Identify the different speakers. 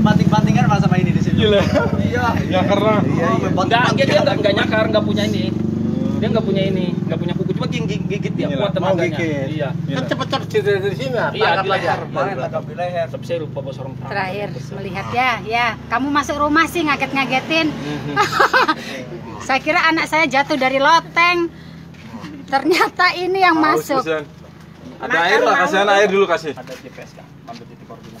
Speaker 1: banting-bantingan malah sama ini di sini.
Speaker 2: Gila.
Speaker 1: Iya.
Speaker 2: Ya karena
Speaker 1: Iya,
Speaker 3: Enggak, iya,
Speaker 1: iya.
Speaker 3: dia enggak enggak nyakar, enggak punya ini. Dia enggak punya ini, enggak punya kuku, cuma gigit, gigit dia, kuat tenaganya. Iya.
Speaker 2: Gila.
Speaker 4: Kan cepet-cepet cerita dari sini
Speaker 3: Iya,
Speaker 4: tangkap
Speaker 3: di leher.
Speaker 1: Tangkap di leher.
Speaker 3: Tapi saya lupa bos orang.
Speaker 5: Terakhir melihat ya, ya. Kamu masuk rumah sih ngaget-ngagetin. Mhm. saya kira anak saya jatuh dari loteng. Ternyata ini yang masuk.
Speaker 2: Ada air lah, kasihan air dulu kasih.
Speaker 3: Ada GPS kan, ambil titik koordinat.